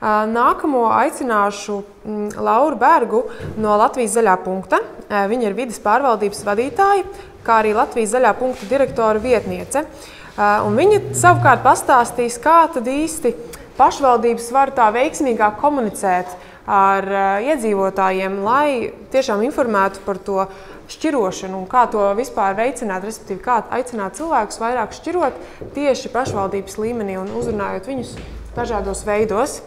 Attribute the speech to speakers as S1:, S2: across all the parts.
S1: Nākamo aicināšu mm, Lauru Bergu no Latvijas zaļā punkta. Viņa ir vidas pārvaldības vadītāja, kā arī Latvijas zaļā punkta direktora vietniece. Un viņa savukārt pastāstīs, kā tad īsti pašvaldības var tā veiksmīgāk komunicēt ar iedzīvotājiem, lai tiešām informētu par to šķirošanu un kā to vispār veicināt, respektīvi, kā aicināt cilvēkus vairāk šķirot tieši pašvaldības līmenī un uzrunājot viņus dažādos veidos.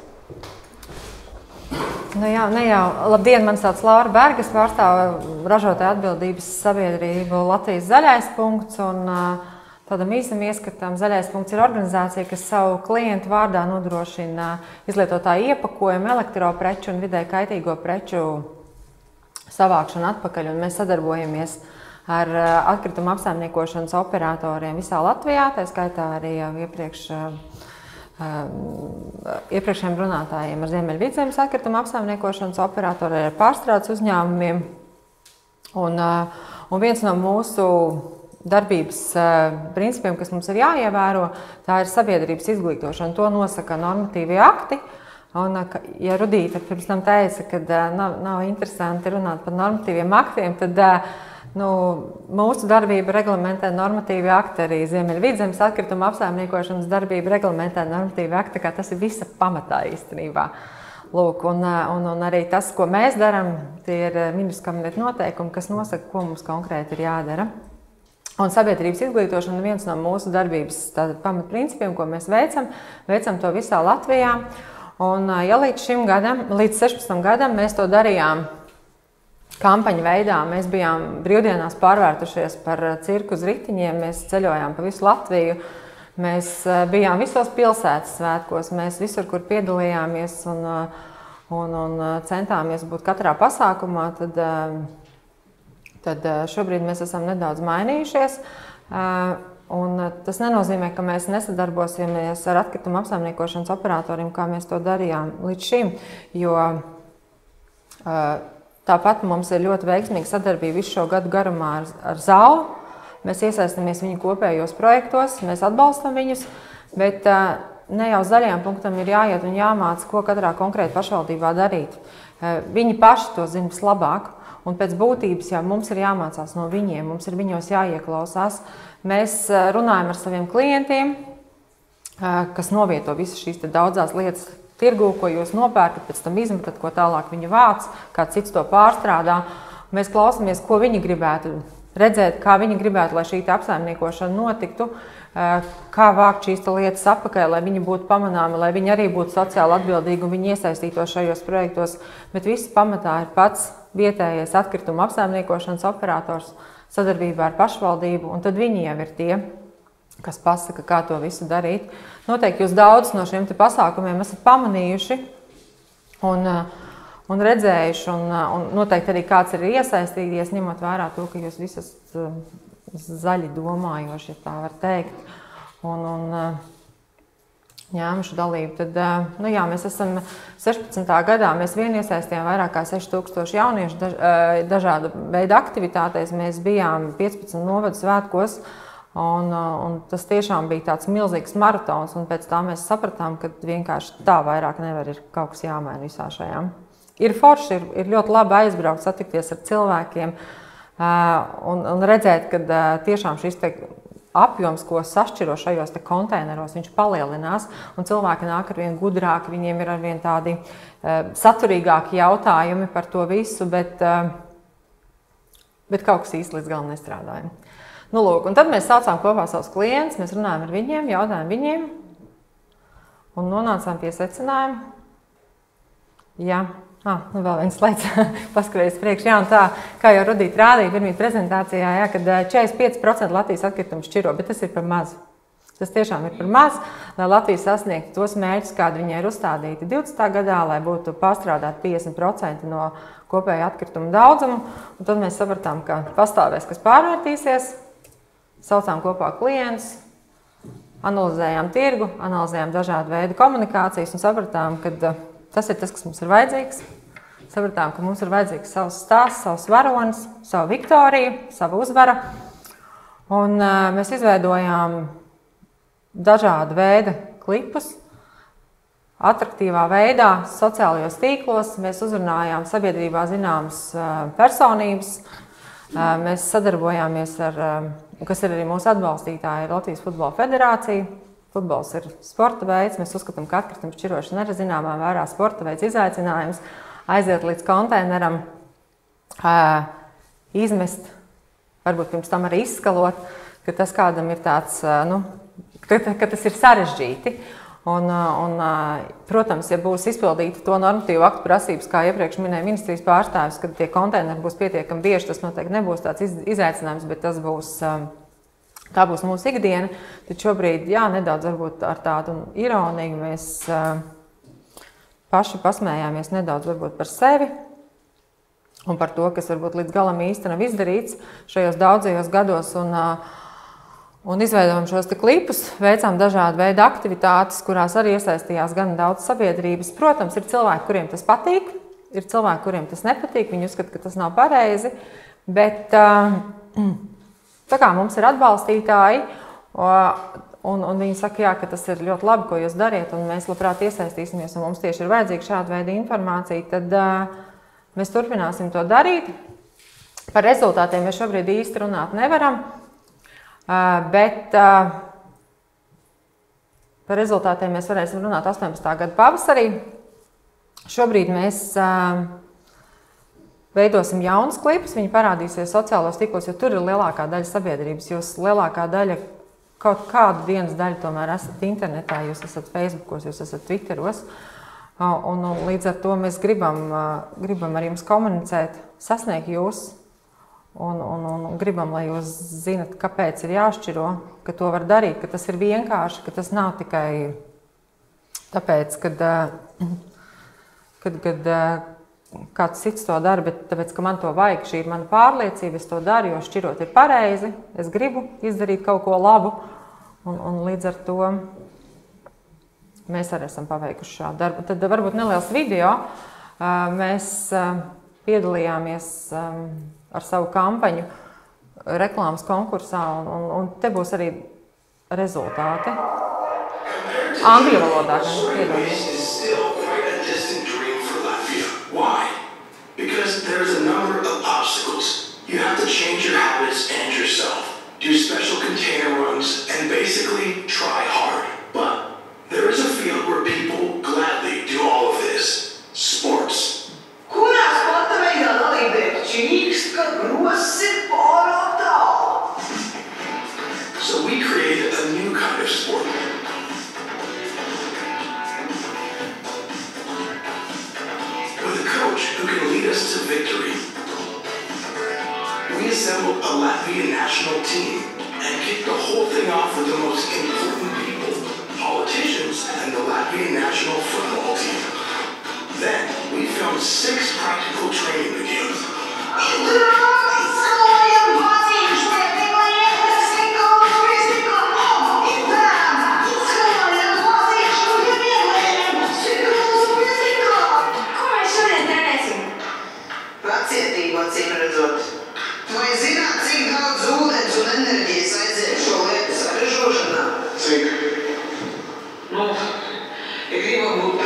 S2: Nu jā, ne jau. Labdien, man sauc Laura Bergas, pārstāvu ražotāju atbildības sabiedrību Latvijas zaļais punkts. Un, tādam īsam ieskatam, zaļais punkts ir organizācija, kas savu klientu vārdā nodrošina izlietotāju iepakojumu, elektropreču un vidē kaitīgo preču savākšanu atpakaļ. Un mēs sadarbojamies ar atkrituma apsaimniekošanas operatoriem visā Latvijā, tā skaitā arī jau iepriekš iepriekšējiem runātājiem ar Ziemeļvidzemes atkrituma apsaimniekošanas operatoriem, ar pārstrādes uzņēmumiem. Un, un viens no mūsu darbības principiem, kas mums ir jāievēro, tā ir sabiedrības izglītošana. To nosaka normatīvie akti. Un, ja Rudīta pirms tam teica, ka nav, nav interesanti runāt par normatīviem aktiem, tad uh, Nu, mūsu darbība reglamentē normatīvi akti, arī Ziemeļvidzemes atkrituma apsaimniekošanas darbība reglamentē normatīvi akti. Tas ir visa pamatā īstenībā. Lūk, un, un, un arī tas, ko mēs darām, tie ir ministrs kabineta noteikumi, kas nosaka, ko mums konkrēti ir jādara. Un sabiedrības izglītošana ir viens no mūsu darbības pamatprincipiem, ko mēs veicam. Veicam to visā Latvijā. Un, ja līdz šim gadam, līdz 16 gadam, mēs to darījām kampaņu veidā. Mēs bijām brīvdienās pārvērtušies par eh, cirku riteņiem, mēs ceļojām pa visu Latviju. Mēs eh, bijām visos pilsētas svētkos, mēs visur, kur piedalījāmies un, eh, un, un centāmies būt katrā pasākumā. Tad, tad šobrīd mēs esam nedaudz mainījušies. Un tas nenozīmē, ka mēs nesadarbosimies ar atkritumu apsaimniekošanas operatoriem, kā mēs to darījām līdz šim. Jo Tāpat mums ir ļoti veiksmīga sadarbība visu šo gadu garumā ar, ar ZAU. Mēs iesaistāmies viņu kopējos projektos, mēs atbalstam viņus, bet ne jau zaļajam punktam ir jāiet un jāmāca, ko katrā konkrēti pašvaldībā darīt. Viņi paši to zina vislabāk. Un pēc būtības jau mums ir jāmācās no viņiem, mums ir viņos jāieklausās. Mēs runājam ar saviem klientiem, kas novieto visas šīs daudzās lietas tirgū, ko jūs nopērkat, pēc tam izmetat, ko tālāk viņi vāc, kāds cits to pārstrādā. Mēs klausāmies, ko viņi gribētu redzēt, kā viņi gribētu, lai šī apsaimniekošana notiktu, eh, kā vākt šīs lietas atpakaļ, lai viņi būtu pamanāmi, lai viņi arī būtu sociāli atbildīgi un viņi iesaistītos šajos projektos. Bet viss pamatā ir pats vietējais atkrituma apsaimniekošanas operators sadarbībā ar pašvaldību, un tad viņi jau ir tie, kas pasaka, kā to visu darīt. Noteikti jūs daudz no šiem pasākumiem esat pamanījuši un, un redzējuši, un, un noteikti arī kāds ir iesaistījies, ņemot vērā to, ka jūs visi esat um, zaļi domājoši, ja tā var teikt. Un, un, ņēmuši dalību. Tad, nu jā, mēs esam 16. gadā, mēs vien iesaistījām vairāk kā 6000 jauniešu daž, dažādu veidu aktivitātēs. Mēs bijām 15 novadu svētkos. Uh, Un, uh, un tas tiešām bija tāds milzīgs maratons, un pēc tam mēs sapratām, ka vienkārši tā vairāk nevar ir kaut kas jāmaina visā šajā. Ir forši, ir, ir ļoti labi aizbraukt, satikties ar cilvēkiem uh, un, un redzēt, ka uh, tiešām šis apjoms, ko sašķiro šajos konteineros, viņš palielinās, un cilvēki nāk ar vien gudrāki, viņiem ir ar vien tādi saturīgāki jautājumi par to visu, bet, bet kaut kas īsti līdz galam nestrādāja. Nu, lūk, tad mēs saucām kopā savus klientus, mēs runājām ar viņiem, jautājām viņiem un nonācām pie secinājuma. Jā, ah, nu vēl viens slaids, paskatīties priekšā. Jā, tā kā jau Rudīte rādīja pirmajā prezentācijā, jā, kad 45% Latvijas atkritumu šķiro, bet tas ir par mazu. Tas tiešām ir par maz, lai Latvija sasniegtu tos mērķus, kādi viņai ir uzstādīti 20. gadā, lai būtu pārstrādāti 50% no kopējā atkrituma daudzuma. Un tad mēs sapratām, ka pastāvēs, kas pārvērtīsies, saucām kopā klientus, analizējām tirgu, analizējām dažādu veidu komunikācijas un sapratām, ka uh, tas ir tas, kas mums ir vajadzīgs. Sapratām, ka mums ir vajadzīgs savs stāsts, savs varonis, savu Viktoriju, savu uzvaru. Un uh, mēs izveidojām dažādu veidu klipus, attraktīvā veidā, sociālajos tīklos. Mēs uzrunājām sabiedrībā zināmas personības. Mēs sadarbojāmies ar, kas ir arī mūsu atbalstītāji, Latvijas Futbola Federācija. Futbols ir sporta veids. Mēs uzskatām, ka atkrituma šķirošana ir zināmā mērā sporta veids izaicinājums. Aiziet līdz konteineram, izmest, varbūt pirms tam arī izskalot, ka tas kādam ir tāds, nu, ka, ka tas ir sarežģīti. Un, un, protams, ja būs izpildīta to normatīvu aktu prasības, kā iepriekš minēja ministrijas pārstāvis, kad tie konteineri būs pietiekami bieži, tas noteikti nebūs tāds izaicinājums, bet tas būs, tā būs mūsu ikdiena. Tad šobrīd, jā, nedaudz ar tādu ironiju mēs paši pasmējāmies nedaudz par sevi un par to, kas varbūt līdz galam īsti nav izdarīts šajos daudzajos gados. Un, uh, Un izveidojām šos klipus, veicām dažādu veidu aktivitātes, kurās arī iesaistījās gan daudz sabiedrības. Protams, ir cilvēki, kuriem tas patīk, ir cilvēki, kuriem tas nepatīk. Viņi uzskata, ka tas nav pareizi. Bet tā kā mums ir atbalstītāji, un, un viņi saka, jā, ka tas ir ļoti labi, ko jūs dariet, un mēs labprāt iesaistīsimies, un mums tieši ir vajadzīga šāda veida informācija, tad mēs turpināsim to darīt. Par rezultātiem mēs šobrīd īsti runāt nevaram. Bet par rezultātiem mēs varēsim runāt 18. gada pavasarī. Šobrīd mēs veidosim jaunus klipus. Viņi parādīsies sociālajos tīklos, jo tur ir lielākā daļa sabiedrības. Jūs lielākā daļa, kaut kādu dienas daļu, tomēr esat internetā, jūs esat Facebook, jūs esat Twitteros. Un, un līdz ar to mēs gribam, gribam ar jums komunicēt, sasniegt jūs Un, un, un gribam, lai jūs zinat, kāpēc ir jāšķiro, ka to var darīt, ka tas ir vienkārši, ka tas nav tikai tāpēc, kad, kad, kad kāds cits to dara, bet tāpēc, ka man to vajag. Šī ir mana pārliecība, es to daru, jo šķirot ir pareizi. Es gribu izdarīt kaut ko labu, un, un līdz ar to mēs arī esam paveikuši šādu darbu. Tad varbūt neliels video. Mēs piedalījāmies ar savu kampaņu reklāmas konkursā, un, un, un te būs arī rezultāti. Angļu valodā. Because there's a number of obstacles. You have to change your habits and yourself, do special container runs, and basically try hard. Team and kick the whole thing off with the most Cik? Nu, ja gribam būt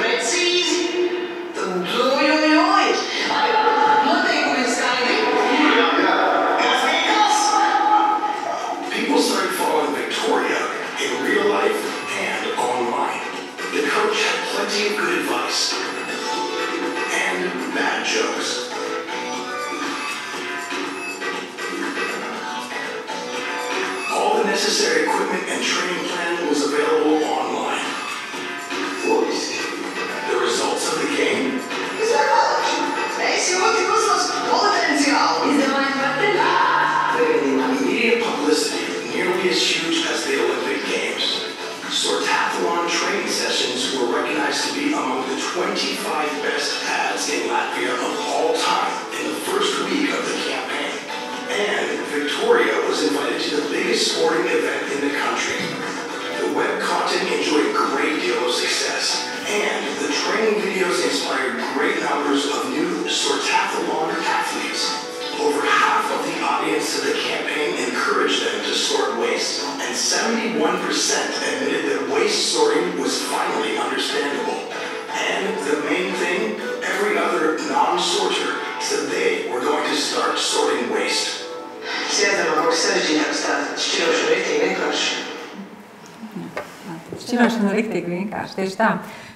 S2: Rīktīgi vienkārši. Tieši tā.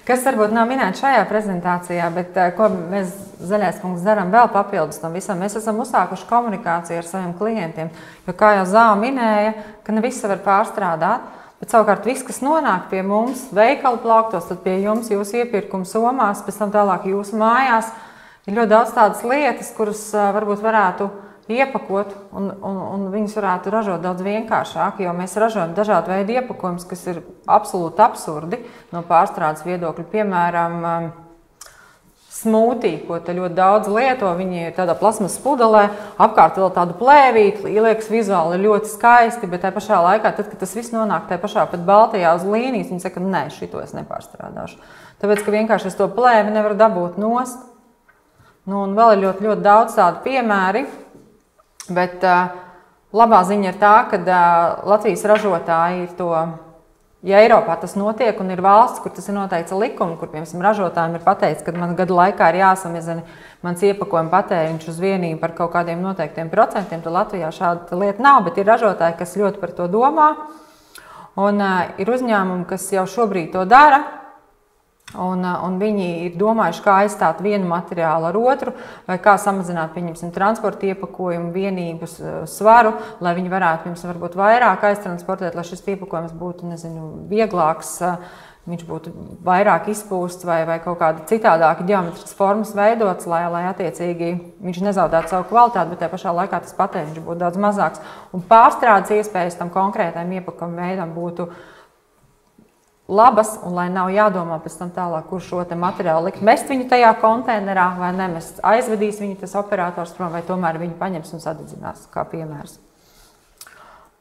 S2: Kas varbūt nav minēts šajā prezentācijā, bet eh, ko mēs zaļais punkts darām vēl papildus tam visam, mēs esam uzsākuši komunikāciju ar saviem klientiem. Jo, kā jau Zāle minēja, ka ne visi var pārstrādāt, bet savukārt viss, kas nonāk pie mums veikalu plauktos, tad pie jums, jūsu iepirkuma somās, pēc tam tālāk jūsu mājās, ir ļoti daudz tādas lietas, kuras eh, varbūt varētu iepakot, un, un, un viņas varētu ražot daudz vienkāršāk, jo mēs ražojam dažādu veidu iepakojumus, kas ir absolūti absurdi no pārstrādes viedokļa. Piemēram, um, smūtī, ko te ļoti daudz lieto. Viņi ir tādā plasmas pudelē, apkārt vēl tādu plēvīti, ieliekas vizuāli ļoti skaisti, bet tajā pašā laikā, tad, kad tas viss nonāk tajā pašā pat baltajā uz līnijas, viņi saka, nē, šito es nepārstrādāšu. Tāpēc, ka vienkārši es to plēvi nevaru dabūt nost. Nu, un vēl ir ļoti, ļoti daudz tādu piemēru. Bet uh, labā ziņa ir tā, ka uh, Latvijas ražotāji ir to. Ja Eiropā tas notiek un ir valsts, kur tas ir noteikts likumi, kur piemēram ražotājiem ir pateikts, ka man gada laikā ir jāsamazina mans iepakojuma patēriņš uz vienību par kaut kādiem noteiktiem procentiem, tad Latvijā šāda lieta nav, bet ir ražotāji, kas ļoti par to domā. Un uh, ir uzņēmumi, kas jau šobrīd to dara, Un, uh, un viņi ir domājuši, kā aizstāt vienu materiālu ar otru, vai kā samazināt transporta iepakojumu vienības uh, svaru, lai viņi varētu pirms varbūt vairāk aiztransportēt, lai šis iepakojums būtu nezinu, vieglāks, viņš būtu vairāk izpūsts vai, vai kaut kāda citādāka geometriskas formas veidots, lai, lai attiecīgi viņš nezaudētu savu kvalitāti, bet tajā pašā laikā tas patēriņš būtu daudz mazāks. Un pārstrādes iespējas tam konkrētajam iepakojuma veidam būtu labas, un lai nav jādomā pēc tam tālāk, kur šo materiālu likt. Mest viņu tajā konteinerā vai nemest, aizvedīs viņu tas operators prom, vai tomēr viņu paņems un sadedzinās, kā piemērs.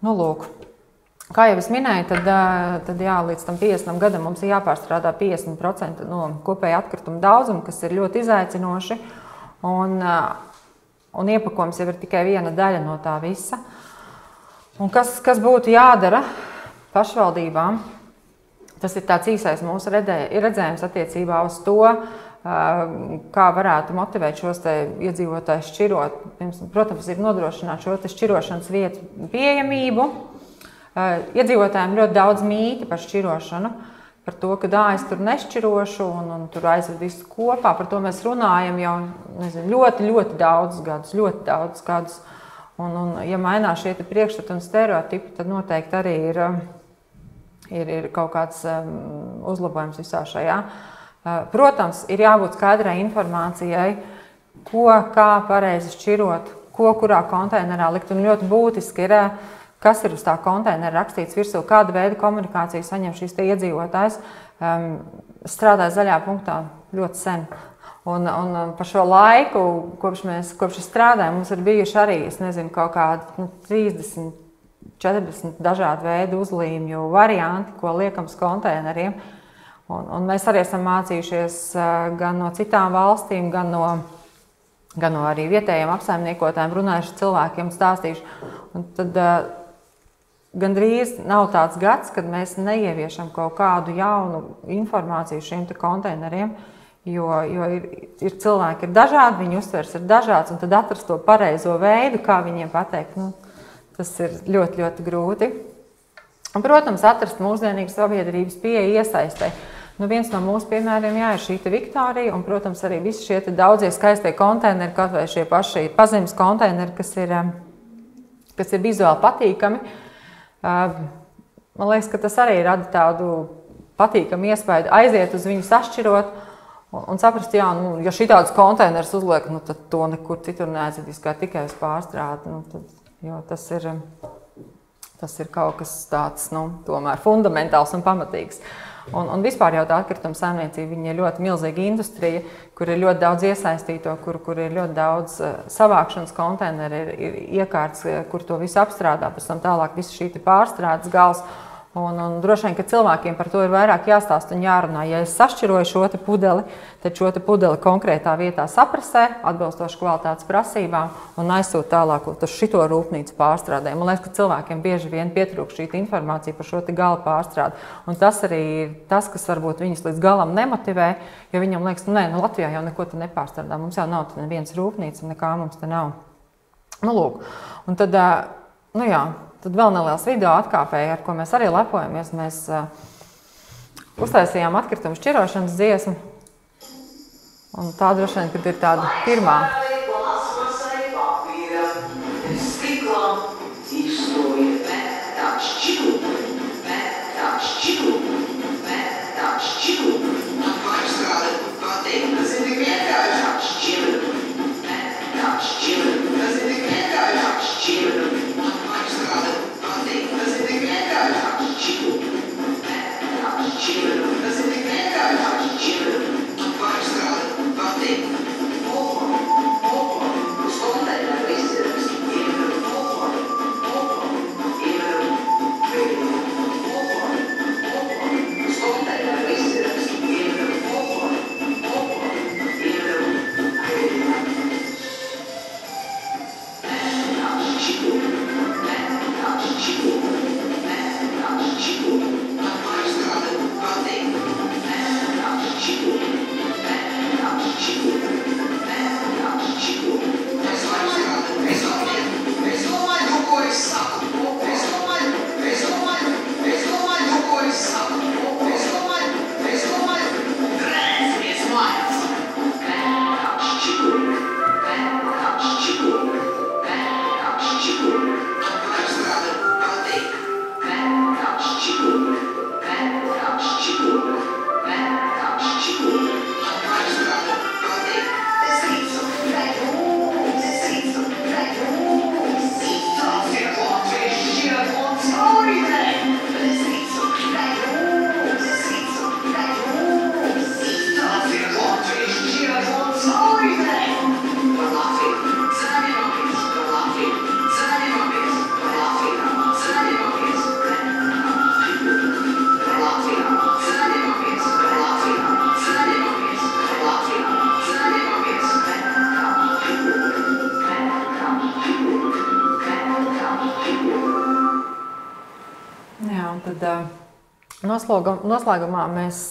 S2: Nu, lūk. Kā jau es minēju, tad, tad jā, līdz tam 50 gadam mums ir jāpārstrādā 50% no kopējā atkrituma daudzuma, kas ir ļoti izaicinoši. Un, un iepakojums jau ir tikai viena daļa no tā visa. Un kas, kas būtu jādara pašvaldībām? Tas ir tāds īsais mūsu redzējums attiecībā uz to, kā varētu motivēt šos iedzīvotājus šķirot. Protams, ir nodrošināt šo šķirošanas vietu pieejamību. Iedzīvotājiem ļoti daudz mīti par šķirošanu, par to, ka dā, es tur nešķirošu un, un tur aizvedu visu kopā. Par to mēs runājam jau nezinu, ļoti, ļoti daudzus gadus. Ļoti daudz gadus. Un, un, ja mainās šie priekšstati un stereotipi, tad noteikti arī ir ir, ir kaut kāds um, uzlabojums visā šajā. Uh, protams, ir jābūt skaidrai informācijai, ko, kā pareizi šķirot, ko kurā konteinerā likt. Un ļoti būtiski ir, uh, kas ir uz tā konteinera rakstīts virsū, kāda veida komunikāciju saņem šīs iedzīvotājs. Um, strādāju zaļā punktā ļoti sen. Un, un par šo laiku, kopš mēs kopš strādājam, mums ir bijuši arī nezinu, kaut kādi nu, 30, 40 dažādu veidu uzlīmju varianti, ko liekam uz konteineriem. Un, un mēs arī esam mācījušies gan no citām valstīm, gan no, gan no arī vietējiem apsaimniekotājiem, runājuši cilvēkiem, stāstījuši. Un tad gandrīz nav tāds gads, kad mēs neieviešam kaut kādu jaunu informāciju šiem konteineriem. Jo, jo ir, ir cilvēki, ir dažādi, viņu uztvers ir dažāds, un tad atrast to pareizo veidu, kā viņiem pateikt. Nu, Tas ir ļoti, ļoti grūti. Un, protams, atrast mūsdienīgu sabiedrības pieeja iesaistē. Nu, viens no mūsu piemēriem jā, ir šī Viktorija, un, protams, arī visi šie daudzie skaistie konteineri, kaut vai šie paši pazemes konteineri, kas ir, kas ir vizuāli patīkami. Man liekas, ka tas arī rada tādu patīkamu iespēju aiziet uz viņu sašķirot. Un, saprast, ka, nu, ja šī tādas konteineris uzliek, nu, tad to nekur citur neaizvedīs, kā tikai uz pārstrādi. Nu, tad Jo tas ir, tas ir kaut kas tāds nu, fundamentāls un pamatīgs. Un, un vispār jau tā atkrituma saimniecība ir ļoti milzīga industrija, kur ir ļoti daudz iesaistīto, kur, kur ir ļoti daudz uh, savākšanas konteineru, ir, ir iekārts, eh, kur to visu apstrādā, pēc tam tālāk viss šī pārstrādes gals. Un, un droši vien, ka cilvēkiem par to ir vairāk jāstāsta un jārunā. Ja es sašķiroju šo pudeli, tad šo pudeli konkrētā vietā saprasē, atbilstoši kvalitātes prasībām, un aizsūtu tālāk uz šo rūpnīcu pārstrādē. Man liekas, ka cilvēkiem bieži vien pietrūkst šī informācija par šo gala pārstrādi. Un tas arī ir tas, kas varbūt viņus līdz galam nemotivē, jo viņam liekas, ka nu, nu, Latvijā jau neko nepārstrādā. Mums jau nav nevienas rūpnīcas, nekā mums te nav. Nu, lūk. un tad, nu, jā, Tad vēl neliels video atkāpēji, ar ko mēs arī lepojamies. Mēs uh, uztaisījām atkritumu šķirošanas dziesmu. Un tā droši vien, ir tāda pirmā. Noslēgumā mēs,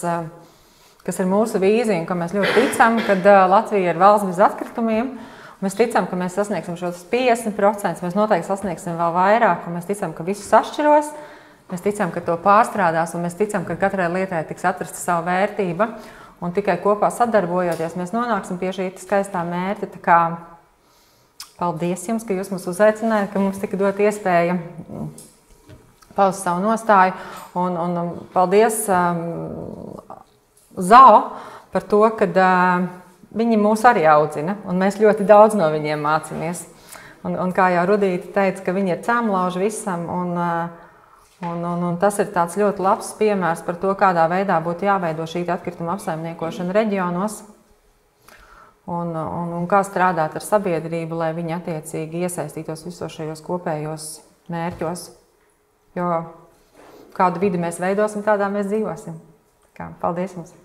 S2: kas ir mūsu vīzija un ka mēs ļoti ticam, ka Latvija ir valsts bez atkritumiem. Mēs ticam, ka mēs sasniegsim šos 50%, mēs noteikti sasniegsim vēl vairāk, un mēs ticam, ka viss sašķiros. Mēs ticam, ka to pārstrādās, un mēs ticam, ka katrai lietai tiks atrasta sava vērtība. Un tikai kopā sadarbojoties, mēs nonāksim pie šī skaistā mērķa. Kā, paldies jums, ka jūs mūs uzaicinājāt, ka mums tika dot iespēja paust savu nostāju. Un, un paldies um, Zao par to, ka uh, viņi mūs arī audzina, un mēs ļoti daudz no viņiem mācāmies. Un, un kā jau Rudīte teica, ka viņi ir cēlonlauži visam. Un, uh, Un, un, un tas ir ļoti labs piemērs par to, kādā veidā būtu jāveido šī atkrituma apsaimniekošana reģionos. Un, un, un kā strādāt ar sabiedrību, lai viņi attiecīgi iesaistītos visos šajos kopējos mērķos. Jo kādu vidi mēs veidosim, tādā mēs dzīvosim. Kā, paldies jums!